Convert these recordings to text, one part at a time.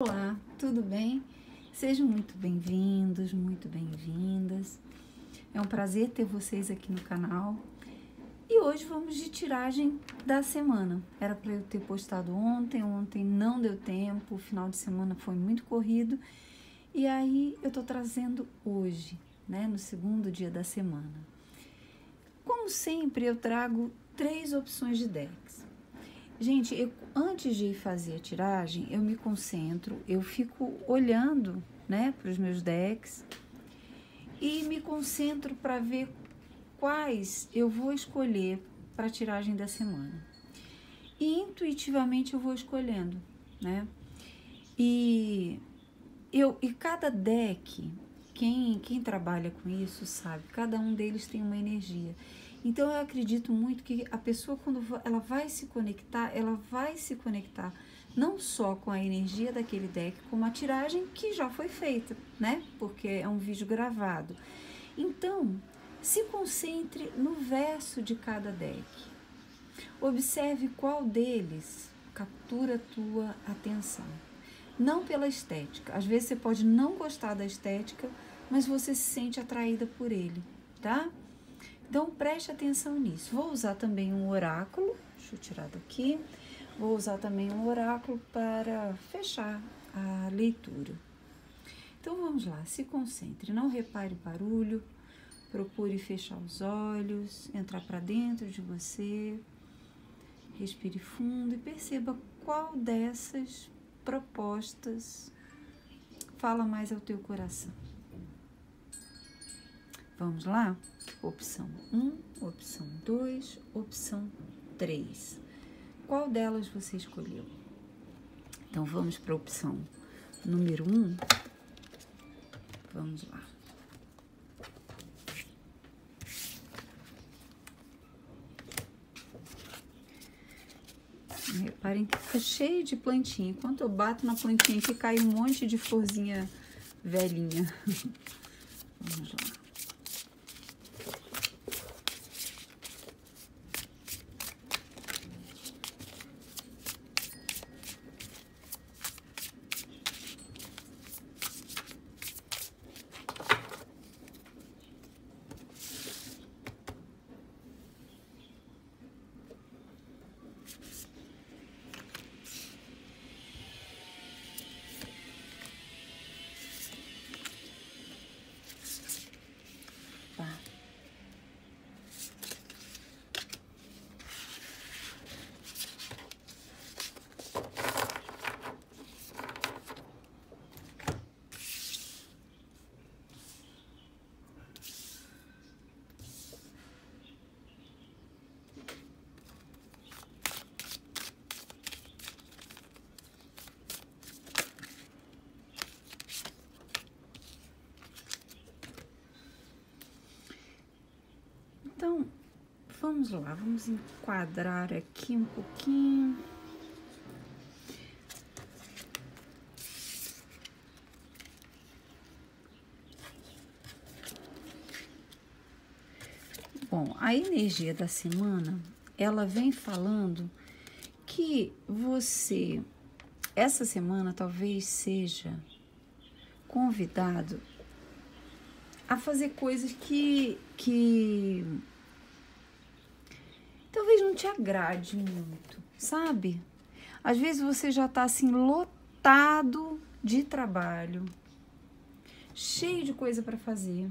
Olá, tudo bem? Sejam muito bem-vindos, muito bem-vindas. É um prazer ter vocês aqui no canal. E hoje vamos de tiragem da semana. Era para eu ter postado ontem, ontem não deu tempo, o final de semana foi muito corrido. E aí eu tô trazendo hoje, né, no segundo dia da semana. Como sempre, eu trago três opções de decks. Gente, eu, antes de fazer a tiragem, eu me concentro, eu fico olhando, né, para os meus decks e me concentro para ver quais eu vou escolher para a tiragem da semana. E intuitivamente eu vou escolhendo, né? E eu e cada deck, quem quem trabalha com isso sabe, cada um deles tem uma energia. Então eu acredito muito que a pessoa quando ela vai se conectar, ela vai se conectar não só com a energia daquele deck, como a tiragem que já foi feita, né? Porque é um vídeo gravado. Então, se concentre no verso de cada deck. Observe qual deles captura a tua atenção. Não pela estética. Às vezes você pode não gostar da estética, mas você se sente atraída por ele, tá? Então preste atenção nisso. Vou usar também um oráculo, deixa eu tirar daqui. Vou usar também um oráculo para fechar a leitura. Então vamos lá, se concentre, não repare barulho, procure fechar os olhos, entrar para dentro de você, respire fundo e perceba qual dessas propostas fala mais ao teu coração. Vamos lá? Opção 1, opção 2, opção 3. Qual delas você escolheu? Então vamos para a opção número 1. Vamos lá. Reparem que fica cheio de plantinha. Enquanto eu bato na plantinha aqui, cai um monte de florzinha velhinha. Vamos lá. Então, vamos lá, vamos enquadrar aqui um pouquinho. Bom, a energia da semana, ela vem falando que você, essa semana, talvez seja convidado a fazer coisas que, que te agrade muito, sabe? Às vezes você já está assim lotado de trabalho, cheio de coisa para fazer,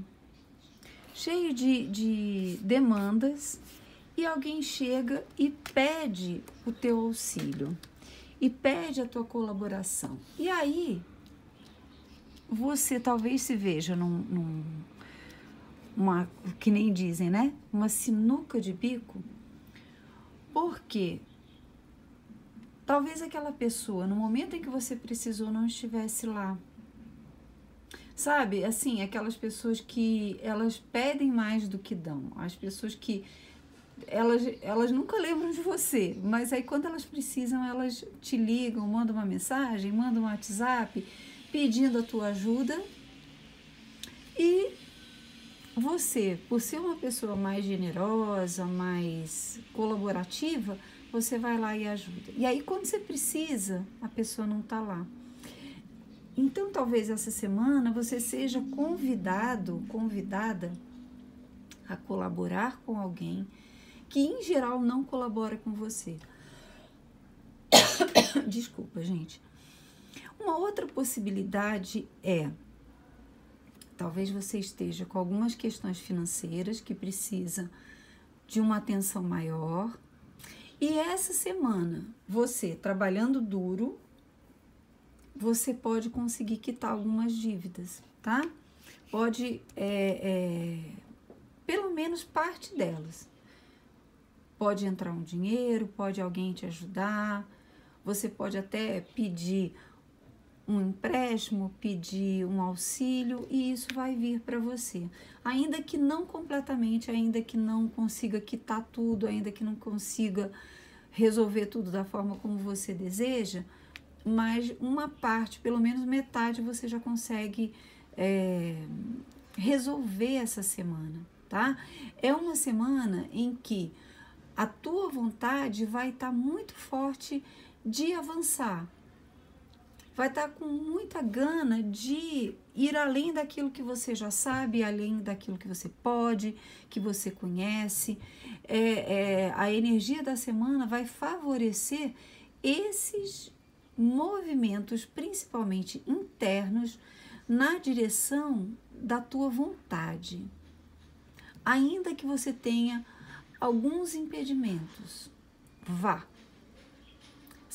cheio de, de demandas e alguém chega e pede o teu auxílio e pede a tua colaboração. E aí você talvez se veja num, num uma, que nem dizem, né? Uma sinuca de bico, porque talvez aquela pessoa, no momento em que você precisou, não estivesse lá. Sabe, assim, aquelas pessoas que elas pedem mais do que dão, as pessoas que elas, elas nunca lembram de você, mas aí quando elas precisam, elas te ligam, mandam uma mensagem, mandam um WhatsApp pedindo a tua ajuda. E você, por ser uma pessoa mais generosa, mais colaborativa, você vai lá e ajuda. E aí, quando você precisa, a pessoa não está lá. Então, talvez essa semana você seja convidado, convidada a colaborar com alguém que, em geral, não colabora com você. Desculpa, gente. Uma outra possibilidade é talvez você esteja com algumas questões financeiras que precisa de uma atenção maior. E essa semana, você trabalhando duro, você pode conseguir quitar algumas dívidas, tá? Pode, é, é, pelo menos parte delas. Pode entrar um dinheiro, pode alguém te ajudar, você pode até pedir um empréstimo, pedir um auxílio e isso vai vir para você. Ainda que não completamente, ainda que não consiga quitar tudo, ainda que não consiga resolver tudo da forma como você deseja, mas uma parte, pelo menos metade, você já consegue é, resolver essa semana, tá? É uma semana em que a tua vontade vai estar tá muito forte de avançar, vai estar tá com muita gana de ir além daquilo que você já sabe, além daquilo que você pode, que você conhece. É, é, a energia da semana vai favorecer esses movimentos, principalmente internos, na direção da tua vontade. Ainda que você tenha alguns impedimentos, vá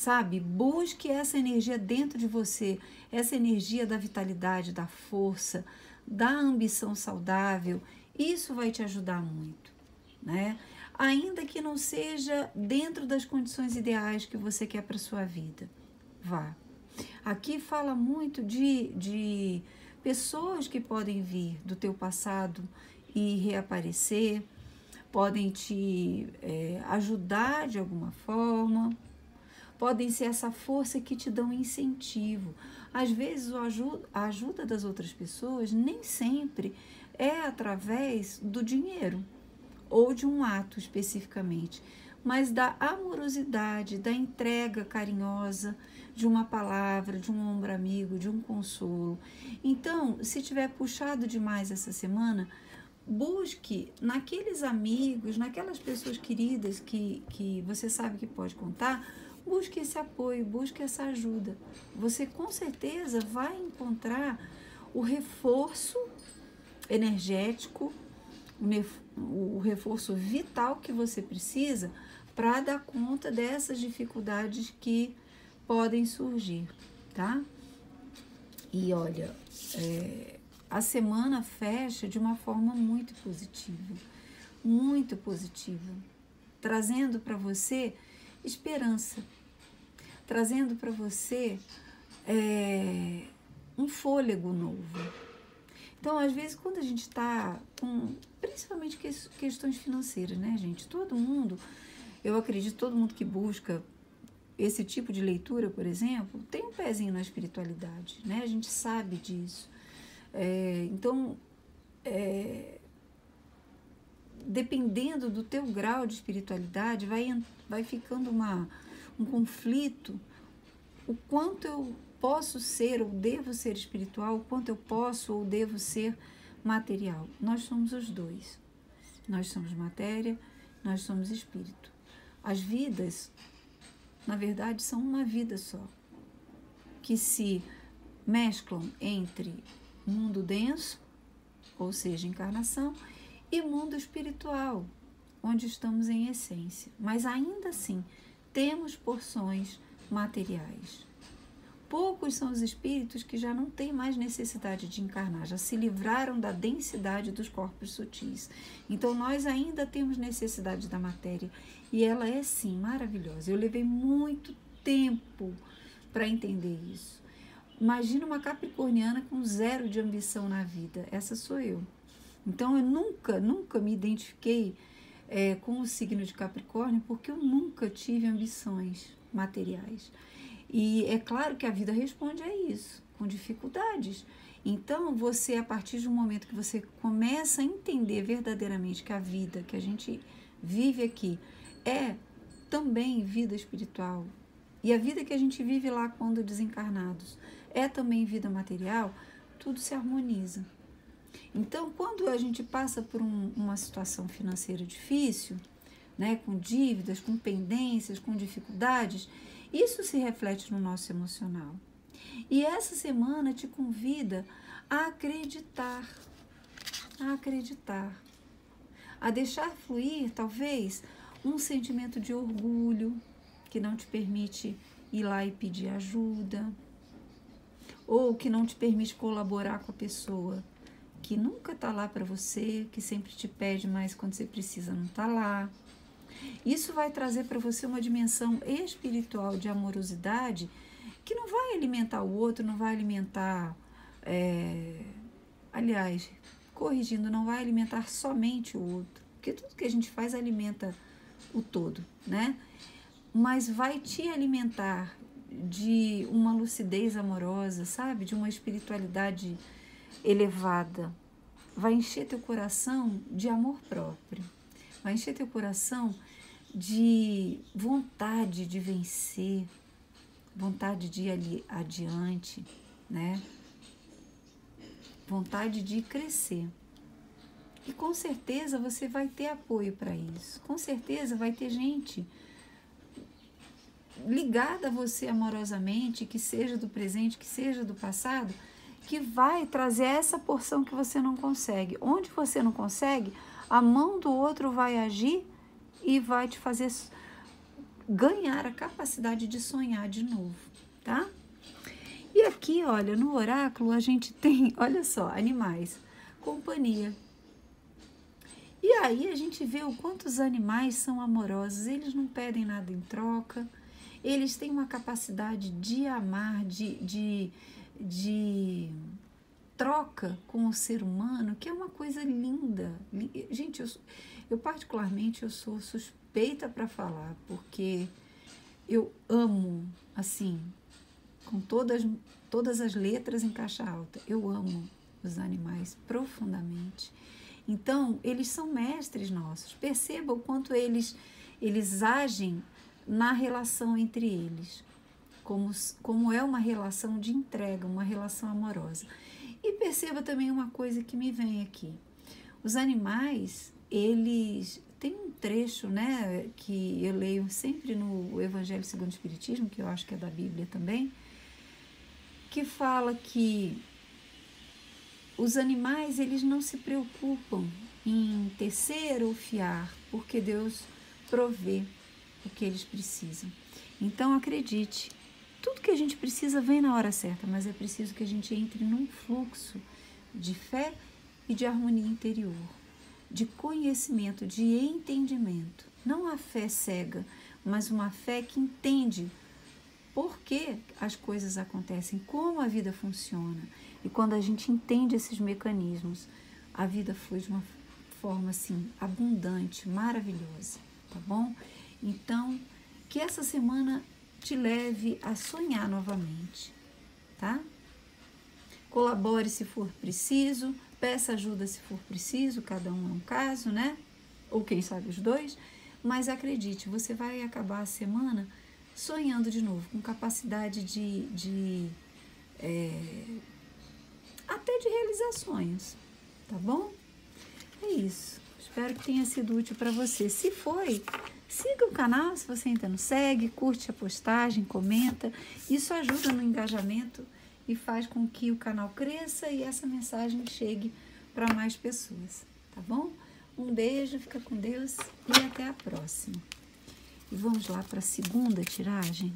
sabe? Busque essa energia dentro de você, essa energia da vitalidade, da força, da ambição saudável. Isso vai te ajudar muito, né? Ainda que não seja dentro das condições ideais que você quer para sua vida, vá. Aqui fala muito de, de pessoas que podem vir do teu passado e reaparecer, podem te é, ajudar de alguma forma, podem ser essa força que te dão incentivo. Às vezes, a ajuda das outras pessoas nem sempre é através do dinheiro ou de um ato especificamente, mas da amorosidade, da entrega carinhosa, de uma palavra, de um ombro amigo, de um consolo. Então, se tiver puxado demais essa semana, busque naqueles amigos, naquelas pessoas queridas que, que você sabe que pode contar, busque esse apoio, busque essa ajuda. Você com certeza vai encontrar o reforço energético, o reforço vital que você precisa para dar conta dessas dificuldades que podem surgir, tá? E olha, é, a semana fecha de uma forma muito positiva, muito positiva, trazendo para você esperança, trazendo para você é, um fôlego novo. Então, às vezes, quando a gente está com, principalmente questões financeiras, né, gente? Todo mundo, eu acredito, todo mundo que busca esse tipo de leitura, por exemplo, tem um pezinho na espiritualidade, né? A gente sabe disso. É, então, é, dependendo do teu grau de espiritualidade, vai, vai ficando uma, um conflito, o quanto eu posso ser ou devo ser espiritual, o quanto eu posso ou devo ser material. Nós somos os dois. Nós somos matéria, nós somos espírito. As vidas, na verdade, são uma vida só, que se mesclam entre mundo denso, ou seja, encarnação, e mundo espiritual, onde estamos em essência. Mas ainda assim, temos porções materiais. Poucos são os espíritos que já não têm mais necessidade de encarnar, já se livraram da densidade dos corpos sutis. Então, nós ainda temos necessidade da matéria e ela é sim maravilhosa. Eu levei muito tempo para entender isso. Imagina uma capricorniana com zero de ambição na vida. Essa sou eu. Então, eu nunca, nunca me identifiquei é, com o signo de Capricórnio porque eu nunca tive ambições materiais. E é claro que a vida responde a isso, com dificuldades. Então, você, a partir um momento que você começa a entender verdadeiramente que a vida que a gente vive aqui é também vida espiritual, e a vida que a gente vive lá quando desencarnados é também vida material, tudo se harmoniza. Então, quando a gente passa por um, uma situação financeira difícil, né, com dívidas, com pendências, com dificuldades, isso se reflete no nosso emocional. E essa semana te convida a acreditar, a acreditar, a deixar fluir, talvez, um sentimento de orgulho que não te permite ir lá e pedir ajuda, ou que não te permite colaborar com a pessoa que nunca está lá para você, que sempre te pede, mas quando você precisa não está lá. Isso vai trazer para você uma dimensão espiritual de amorosidade que não vai alimentar o outro, não vai alimentar. É, aliás, corrigindo, não vai alimentar somente o outro, porque tudo que a gente faz alimenta o todo, né? Mas vai te alimentar de uma lucidez amorosa, sabe? De uma espiritualidade elevada. Vai encher teu coração de amor próprio. Vai encher teu coração de vontade de vencer, vontade de ir ali adiante, né? Vontade de crescer. E com certeza você vai ter apoio para isso. Com certeza vai ter gente ligada a você amorosamente, que seja do presente, que seja do passado, que vai trazer essa porção que você não consegue. Onde você não consegue, a mão do outro vai agir e vai te fazer ganhar a capacidade de sonhar de novo, tá? E aqui, olha, no oráculo a gente tem, olha só, animais, companhia. E aí a gente vê o quanto os animais são amorosos, eles não pedem nada em troca, eles têm uma capacidade de amar, de, de, de troca com o ser humano, que é uma coisa linda. Gente, eu, eu particularmente eu sou suspeita para falar, porque eu amo, assim, com todas, todas as letras em caixa alta, eu amo os animais profundamente. Então, eles são mestres nossos. Perceba o quanto eles, eles agem na relação entre eles, como, como é uma relação de entrega, uma relação amorosa. E perceba também uma coisa que me vem aqui. Os animais, eles tem um trecho, né, que eu leio sempre no Evangelho segundo o Espiritismo, que eu acho que é da Bíblia também, que fala que os animais, eles não se preocupam em tecer ou fiar, porque Deus provê o que eles precisam. Então acredite, tudo que a gente precisa vem na hora certa, mas é preciso que a gente entre num fluxo de fé e de harmonia interior, de conhecimento, de entendimento. Não a fé cega, mas uma fé que entende por que as coisas acontecem, como a vida funciona. E quando a gente entende esses mecanismos, a vida flui de uma forma assim abundante, maravilhosa, tá bom? Então, que essa semana te leve a sonhar novamente, tá? Colabore se for preciso, peça ajuda se for preciso, cada um é um caso, né? Ou quem sabe os dois, mas acredite, você vai acabar a semana sonhando de novo, com capacidade de, de é, até de realizar sonhos, tá bom? É isso. Espero que tenha sido útil para você. Se foi, Siga o canal se você ainda não segue, curte a postagem, comenta. Isso ajuda no engajamento e faz com que o canal cresça e essa mensagem chegue para mais pessoas, tá bom? Um beijo, fica com Deus e até a próxima. E vamos lá para a segunda tiragem.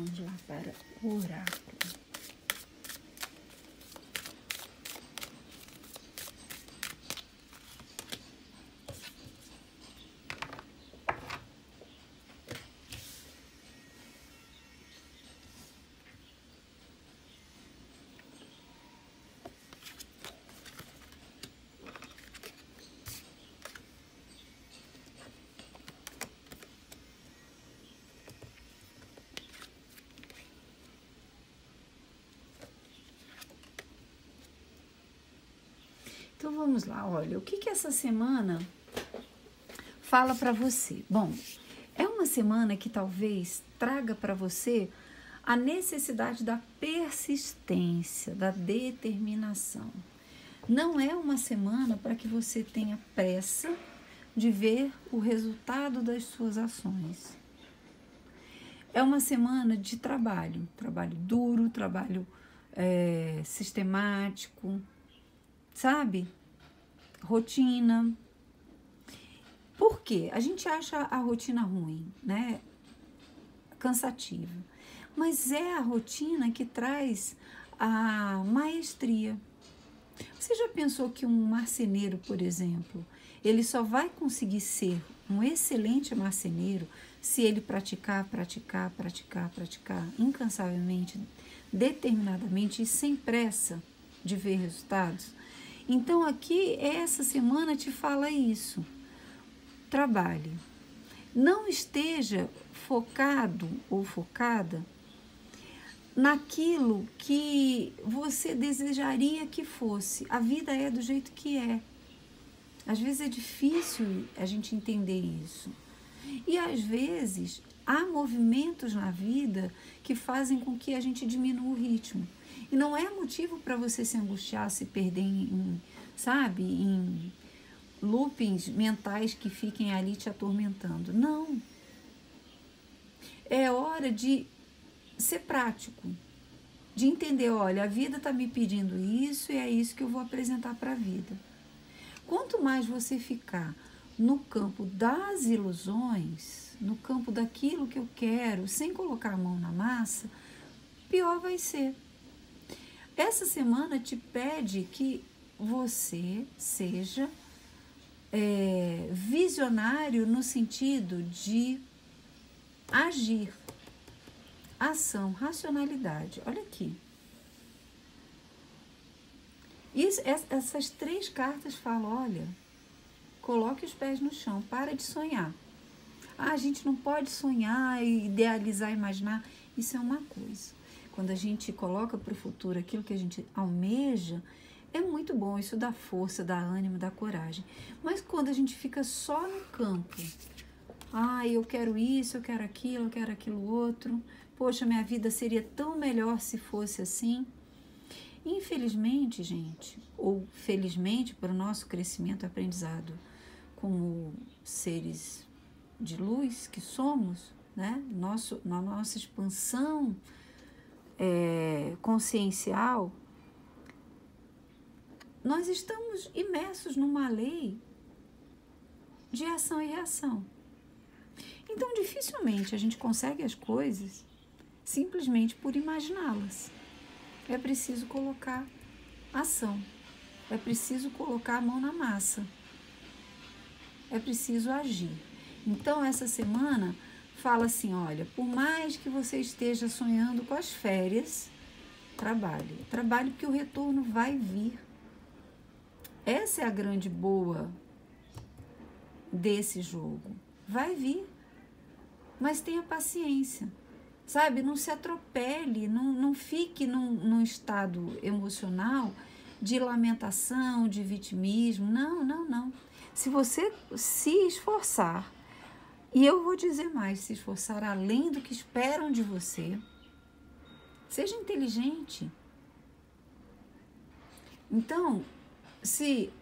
Vamos lá para o oráculo. Vamos lá, olha, o que que essa semana fala para você? Bom, é uma semana que talvez traga para você a necessidade da persistência, da determinação. Não é uma semana para que você tenha pressa de ver o resultado das suas ações. É uma semana de trabalho, trabalho duro, trabalho é, sistemático, sabe? Rotina. Por quê? A gente acha a rotina ruim, né? Cansativa. Mas é a rotina que traz a maestria. Você já pensou que um marceneiro, por exemplo, ele só vai conseguir ser um excelente marceneiro se ele praticar, praticar, praticar, praticar incansavelmente, determinadamente e sem pressa de ver resultados? Então, aqui, essa semana te fala isso. Trabalhe. Não esteja focado ou focada naquilo que você desejaria que fosse. A vida é do jeito que é. Às vezes é difícil a gente entender isso. E às vezes há movimentos na vida que fazem com que a gente diminua o ritmo. E não é motivo para você se angustiar, se perder em, sabe, em loopings mentais que fiquem ali te atormentando. Não. É hora de ser prático, de entender, olha, a vida está me pedindo isso e é isso que eu vou apresentar para a vida. Quanto mais você ficar no campo das ilusões, no campo daquilo que eu quero, sem colocar a mão na massa, pior vai ser. Essa semana te pede que você seja é, visionário no sentido de agir, ação, racionalidade. Olha aqui. Isso, essas três cartas falam: olha, coloque os pés no chão, para de sonhar. Ah, a gente não pode sonhar, idealizar, imaginar. Isso é uma coisa. Quando a gente coloca para o futuro aquilo que a gente almeja, é muito bom, isso dá força, dá ânimo, dá coragem. Mas quando a gente fica só no campo, ah, eu quero isso, eu quero aquilo, eu quero aquilo outro, poxa, minha vida seria tão melhor se fosse assim. Infelizmente, gente, ou felizmente para o nosso crescimento aprendizado como seres de luz que somos, né? Nosso, na nossa expansão é, consciencial, nós estamos imersos numa lei de ação e reação. Então, dificilmente a gente consegue as coisas simplesmente por imaginá-las. É preciso colocar ação, é preciso colocar a mão na massa, é preciso agir. Então, essa semana fala assim: olha, por mais que você esteja sonhando com as férias, trabalhe. Trabalhe porque o retorno vai vir. Essa é a grande boa desse jogo. Vai vir, mas tenha paciência, sabe? Não se atropele, não, não fique num, num estado emocional de lamentação, de vitimismo. Não, não, não. Se você se esforçar, e eu vou dizer mais, se esforçar além do que esperam de você, seja inteligente. Então, se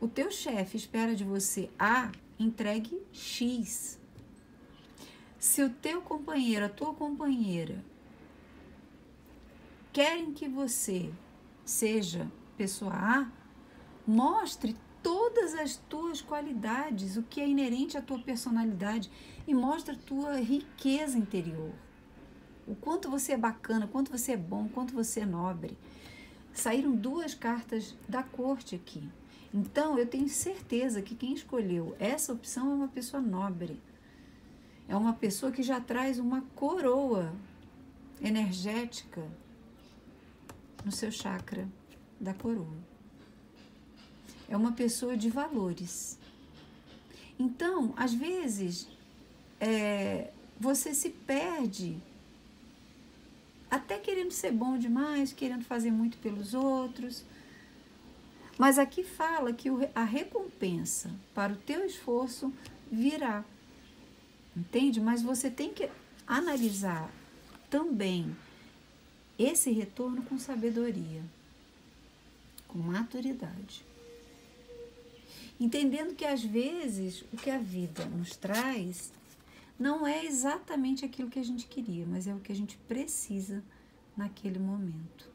o teu chefe espera de você A, entregue X. Se o teu companheiro, a tua companheira querem que você seja pessoa A, mostre todas as tuas qualidades, o que é inerente à tua personalidade e mostre a tua riqueza interior. O quanto você é bacana, quanto você é bom, quanto você é nobre saíram duas cartas da corte aqui. Então, eu tenho certeza que quem escolheu essa opção é uma pessoa nobre. É uma pessoa que já traz uma coroa energética no seu chakra da coroa. É uma pessoa de valores. Então, às vezes, é, você se perde até querendo ser bom demais, querendo fazer muito pelos outros. Mas aqui fala que a recompensa para o teu esforço virá. Entende? Mas você tem que analisar também esse retorno com sabedoria, com maturidade. Entendendo que às vezes o que a vida nos traz não é exatamente aquilo que a gente queria, mas é o que a gente precisa naquele momento.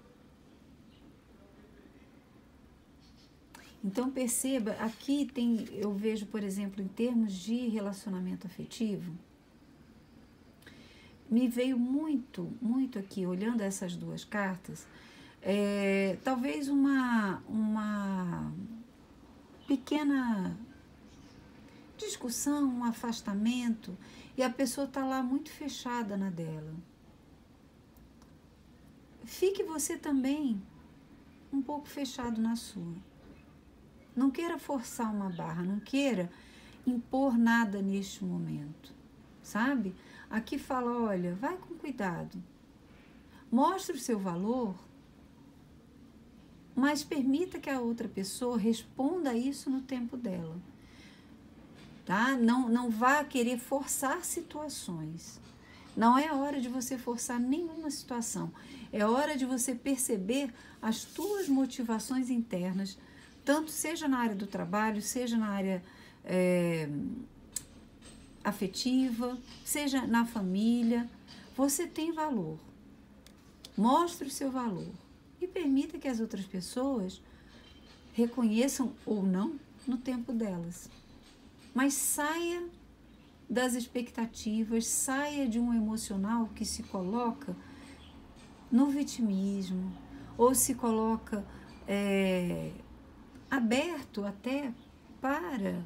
Então perceba, aqui tem, eu vejo, por exemplo, em termos de relacionamento afetivo, me veio muito, muito aqui, olhando essas duas cartas, é, talvez uma, uma pequena discussão, um afastamento, e a pessoa está lá muito fechada na dela. Fique você também um pouco fechado na sua. Não queira forçar uma barra, não queira impor nada neste momento, sabe? Aqui fala: olha, vai com cuidado, mostre o seu valor, mas permita que a outra pessoa responda isso no tempo dela tá? Não, não vá querer forçar situações. Não é hora de você forçar nenhuma situação. É hora de você perceber as tuas motivações internas, tanto seja na área do trabalho, seja na área é, afetiva, seja na família. Você tem valor. Mostre o seu valor e permita que as outras pessoas reconheçam ou não no tempo delas. Mas saia das expectativas, saia de um emocional que se coloca no vitimismo ou se coloca é, aberto até para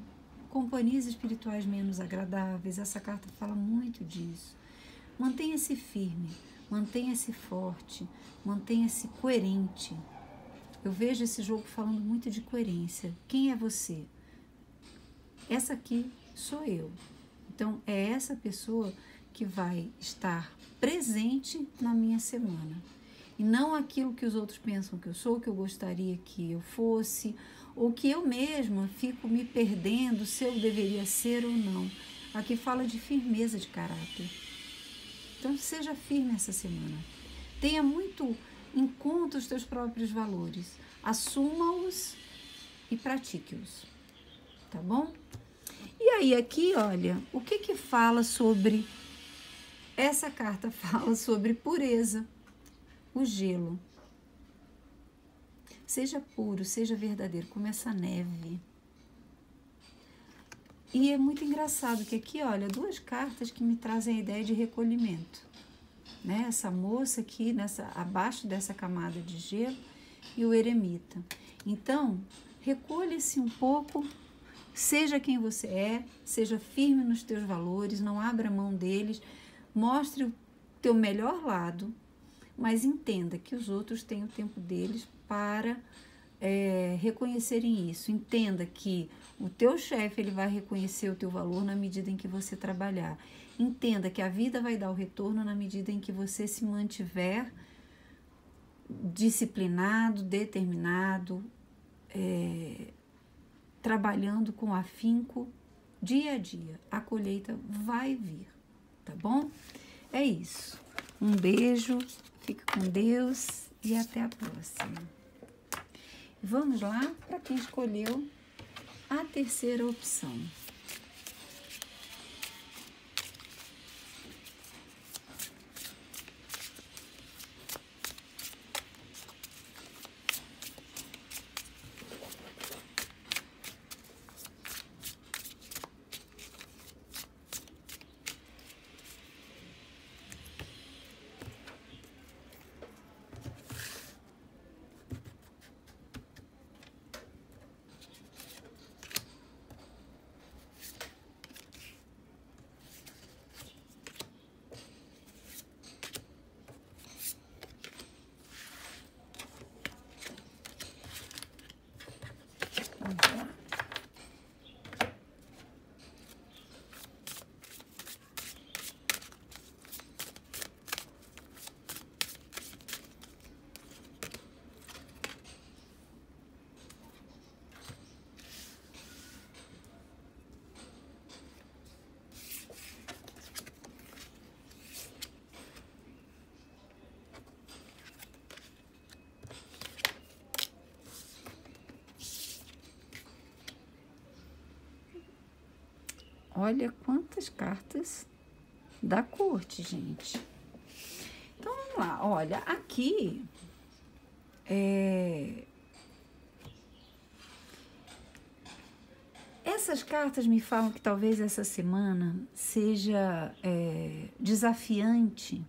companhias espirituais menos agradáveis. Essa carta fala muito disso. Mantenha-se firme, mantenha-se forte, mantenha-se coerente. Eu vejo esse jogo falando muito de coerência. Quem é você? Essa aqui sou eu. Então, é essa pessoa que vai estar presente na minha semana. E não aquilo que os outros pensam que eu sou, que eu gostaria que eu fosse, ou que eu mesma fico me perdendo se eu deveria ser ou não. Aqui fala de firmeza de caráter. Então, seja firme essa semana. Tenha muito em conta os teus próprios valores. Assuma-os e pratique-os. Tá bom? E aí, aqui, olha, o que que fala sobre. Essa carta fala sobre pureza, o gelo. Seja puro, seja verdadeiro, como essa neve. E é muito engraçado que aqui, olha, duas cartas que me trazem a ideia de recolhimento. Né? Essa moça aqui, nessa, abaixo dessa camada de gelo, e o eremita. Então, recolha-se um pouco Seja quem você é, seja firme nos teus valores, não abra mão deles, mostre o teu melhor lado, mas entenda que os outros têm o tempo deles para é, reconhecerem isso. Entenda que o teu chefe ele vai reconhecer o teu valor na medida em que você trabalhar. Entenda que a vida vai dar o retorno na medida em que você se mantiver disciplinado, determinado, é, trabalhando com afinco dia a dia. A colheita vai vir, tá bom? É isso. Um beijo, fica com Deus e até a próxima. Vamos lá para quem escolheu a terceira opção. Olha quantas cartas da corte, gente. Então vamos lá, olha, aqui é, Essas cartas me falam que talvez essa semana seja é, desafiante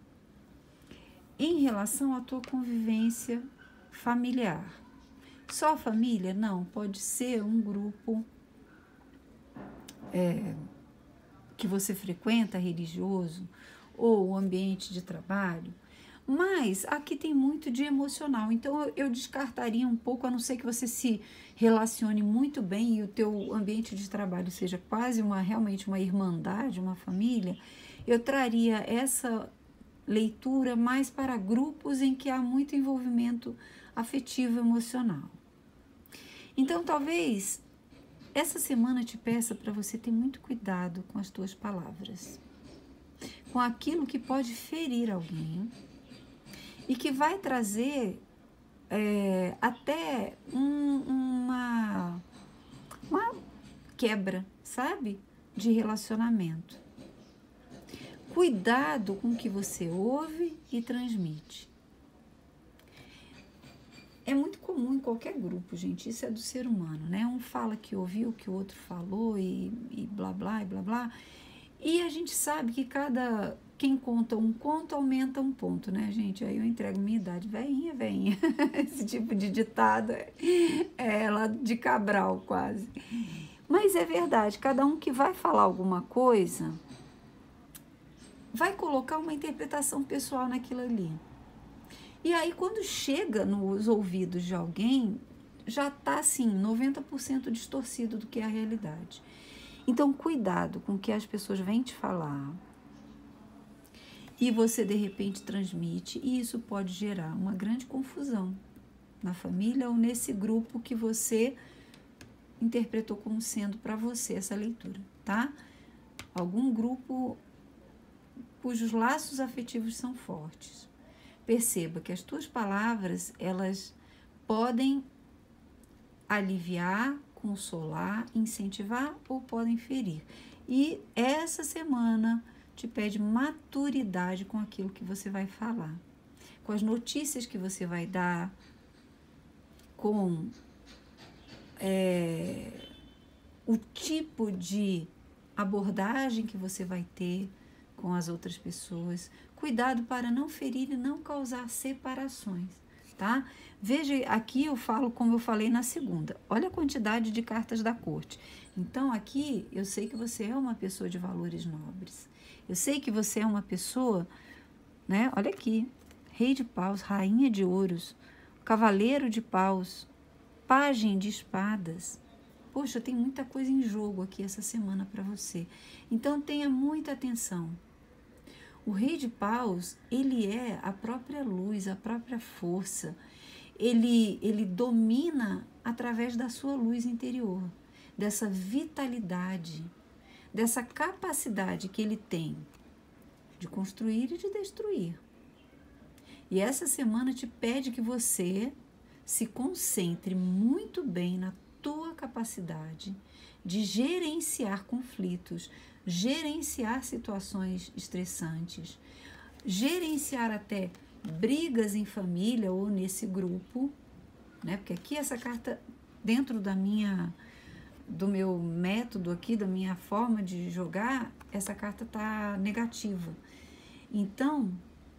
em relação à tua convivência familiar. Só família? Não, pode ser um grupo é, que você frequenta, religioso, ou o ambiente de trabalho. Mas aqui tem muito de emocional, então eu, descartaria um pouco, a não ser que você se relacione muito bem e o teu ambiente de trabalho seja quase uma realmente uma irmandade, uma família, eu traria essa leitura mais para grupos em que há muito envolvimento afetivo emocional. Então, talvez essa semana te peça para você ter muito cuidado com as tuas palavras, com aquilo que pode ferir alguém e que vai trazer é, até um, uma, uma quebra, sabe? De relacionamento. Cuidado com o que você ouve e transmite. É muito comum em qualquer grupo, gente. Isso é do ser humano, né? Um fala que ouviu que o outro falou e, e blá blá e blá blá. E a gente sabe que cada quem conta um conto aumenta um ponto, né, gente? Aí eu entrego minha idade, veinha, veinha. Esse tipo de ditado é ela de Cabral, quase. Mas é verdade, cada um que vai falar alguma coisa vai colocar uma interpretação pessoal naquilo ali. E aí, quando chega nos ouvidos de alguém, já está assim, 90% distorcido do que é a realidade. Então, cuidado com o que as pessoas vêm te falar e você de repente transmite, e isso pode gerar uma grande confusão na família ou nesse grupo que você interpretou como sendo para você essa leitura, tá? Algum grupo cujos laços afetivos são fortes. Perceba que as tuas palavras, elas podem aliviar, consolar, incentivar ou podem ferir. E essa semana te pede maturidade com aquilo que você vai falar, com as notícias que você vai dar, com é, o tipo de abordagem que você vai ter com as outras pessoas. Cuidado para não ferir e não causar separações, tá? Veja, aqui eu falo como eu falei na segunda. Olha a quantidade de cartas da corte. Então, aqui eu sei que você é uma pessoa de valores nobres. Eu sei que você é uma pessoa, né? Olha aqui, rei de paus, rainha de ouros, cavaleiro de paus, pajem de espadas. Poxa, tem muita coisa em jogo aqui essa semana para você. Então tenha muita atenção. O rei de paus, ele é a própria luz, a própria força. Ele, ele domina através da sua luz interior, dessa vitalidade, dessa capacidade que ele tem de construir e de destruir. E essa semana te pede que você se concentre muito bem na tua capacidade de gerenciar conflitos, gerenciar situações estressantes, gerenciar até brigas em família ou nesse grupo, né? Porque aqui essa carta dentro da minha do meu método aqui, da minha forma de jogar, essa carta tá negativa. Então,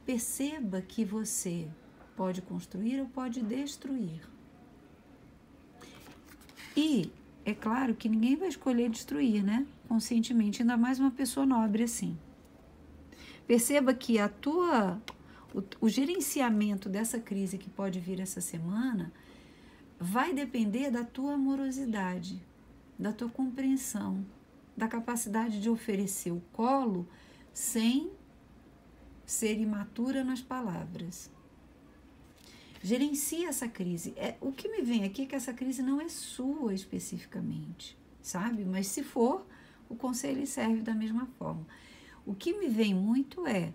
perceba que você pode construir ou pode destruir. E é claro que ninguém vai escolher destruir, né? Conscientemente, ainda mais uma pessoa nobre assim. Perceba que a tua o, o gerenciamento dessa crise que pode vir essa semana vai depender da tua amorosidade, da tua compreensão, da capacidade de oferecer o colo sem ser imatura nas palavras. Gerencia essa crise. É, o que me vem aqui é que essa crise não é sua especificamente, sabe? Mas se for, o conselho serve da mesma forma. O que me vem muito é,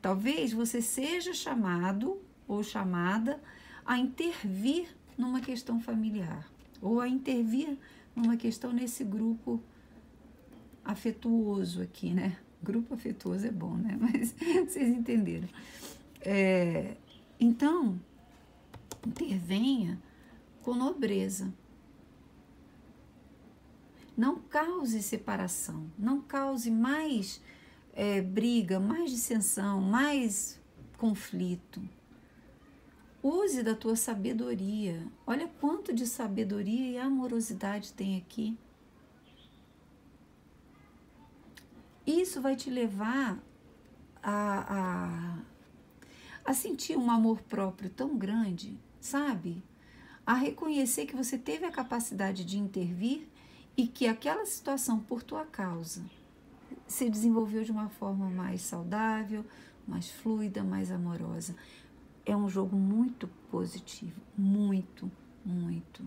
talvez você seja chamado ou chamada a intervir numa questão familiar ou a intervir numa questão nesse grupo afetuoso aqui, né? Grupo afetuoso é bom, né? Mas vocês entenderam. É, então, intervenha com nobreza. Não cause separação, não cause mais é, briga, mais dissensão, mais conflito. Use da tua sabedoria. Olha quanto de sabedoria e amorosidade tem aqui. Isso vai te levar a, a, a sentir um amor próprio tão grande, sabe? A reconhecer que você teve a capacidade de intervir e que aquela situação, por tua causa, se desenvolveu de uma forma mais saudável, mais fluida, mais amorosa. É um jogo muito positivo, muito, muito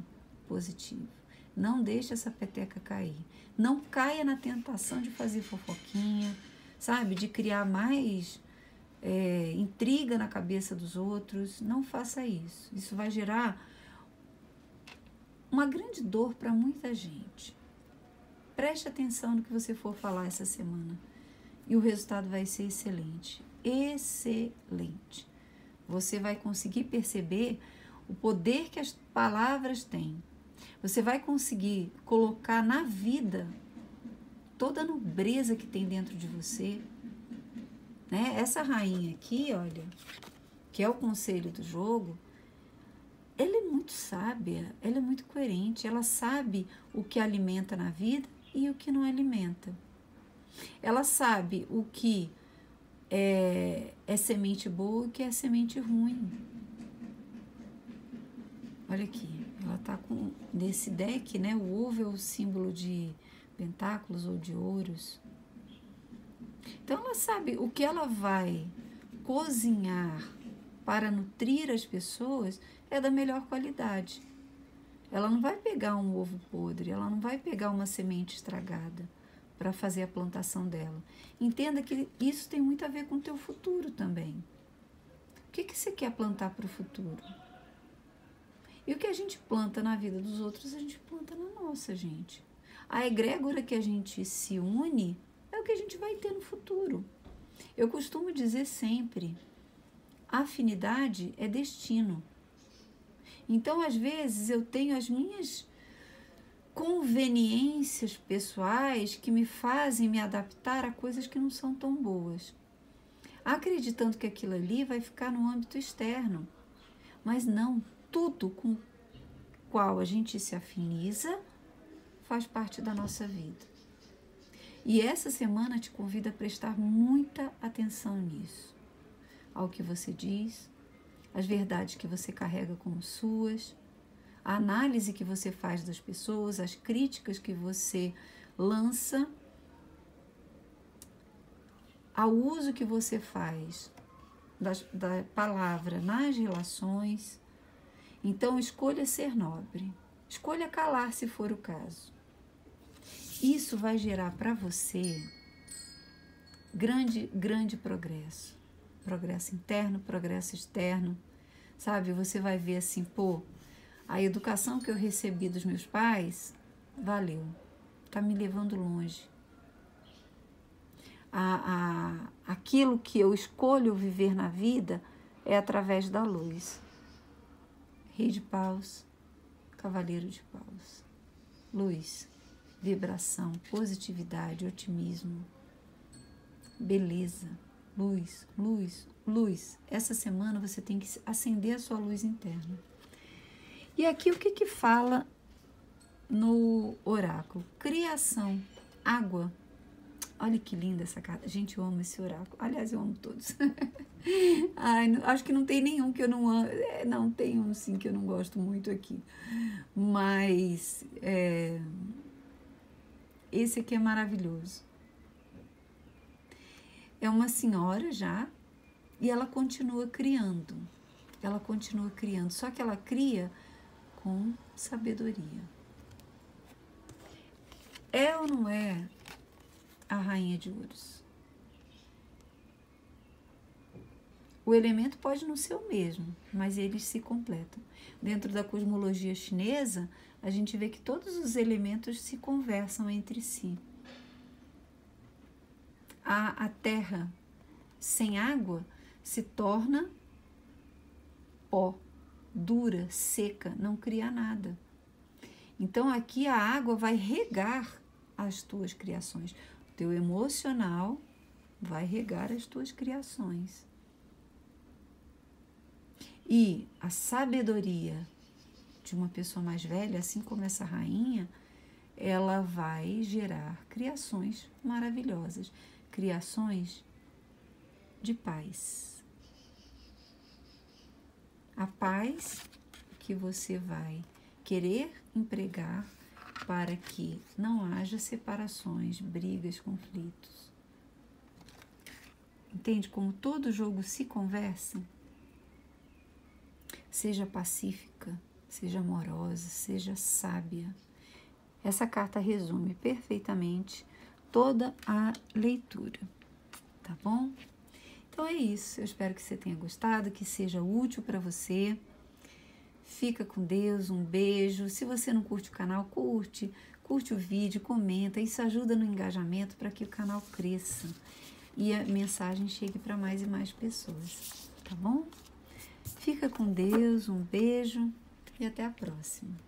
positivo. Não deixe essa peteca cair. Não caia na tentação de fazer fofoquinha, sabe? De criar mais é, intriga na cabeça dos outros. Não faça isso. Isso vai gerar uma grande dor para muita gente. Preste atenção no que você for falar essa semana e o resultado vai ser excelente. Excelente. Você vai conseguir perceber o poder que as palavras têm. Você vai conseguir colocar na vida toda a nobreza que tem dentro de você. Né? Essa rainha aqui, olha, que é o conselho do jogo, ela é muito sábia, ela é muito coerente, ela sabe o que alimenta na vida e o que não alimenta. Ela sabe o que é, é semente boa e o que é semente ruim. Olha aqui, ela tá com nesse deck, né? O ovo é o símbolo de pentáculos ou de ouros. Então ela sabe o que ela vai cozinhar para nutrir as pessoas é da melhor qualidade. Ela não vai pegar um ovo podre, ela não vai pegar uma semente estragada para fazer a plantação dela. Entenda que isso tem muito a ver com o teu futuro também. O que, que você quer plantar para o futuro? E o que a gente planta na vida dos outros, a gente planta na nossa, gente. A egrégora que a gente se une que a gente vai ter no futuro. Eu costumo dizer sempre: afinidade é destino. Então, às vezes, eu tenho as minhas conveniências pessoais que me fazem me adaptar a coisas que não são tão boas, acreditando que aquilo ali vai ficar no âmbito externo. Mas não, tudo com o qual a gente se afiniza faz parte da nossa vida. E essa semana te convido a prestar muita atenção nisso, ao que você diz, as verdades que você carrega como suas, a análise que você faz das pessoas, as críticas que você lança, ao uso que você faz da palavra nas relações. Então, escolha ser nobre, escolha calar se for o caso. Isso vai gerar para você grande, grande progresso. Progresso interno, progresso externo sabe? Você vai ver assim, pô, a educação que eu recebi dos meus pais, valeu, tá me levando longe. A, a, aquilo que eu escolho viver na vida é através da luz. Rei de paus, cavaleiro de paus. Luz, vibração, positividade, otimismo, beleza, luz, luz, luz. Essa semana você tem que acender a sua luz interna. E aqui o que que fala no oráculo? Criação, água. Olha que linda essa carta. Gente, eu amo esse oráculo. Aliás, eu amo todos. Ai, acho que não tem nenhum que eu não amo. É, não, tem um sim que eu não gosto muito aqui. Mas é, esse aqui é maravilhoso. É uma senhora já e ela continua criando. Ela continua criando, só que ela cria com sabedoria. É ou não é a rainha de ouros? O elemento pode não ser o mesmo, mas eles se completam. Dentro da cosmologia chinesa, a gente vê que todos os elementos se conversam entre si. a, a terra sem água se torna pó, dura, seca, não cria nada. Então aqui a água vai regar as tuas criações. O teu emocional vai regar as tuas criações. E a sabedoria de uma pessoa mais velha, assim como essa rainha, ela vai gerar criações maravilhosas, criações de paz. A paz que você vai querer empregar para que não haja separações, brigas, conflitos. Entende como todo jogo se conversa? Seja pacífica, seja amorosa, seja sábia. Essa carta resume perfeitamente toda a leitura, tá bom? Então é isso. Eu espero que você tenha gostado, que seja útil para você. Fica com Deus, um beijo. Se você não curte o canal, curte, curte o vídeo, comenta. Isso ajuda no engajamento para que o canal cresça e a mensagem chegue para mais e mais pessoas, tá bom? Fica com Deus, um beijo e até a próxima.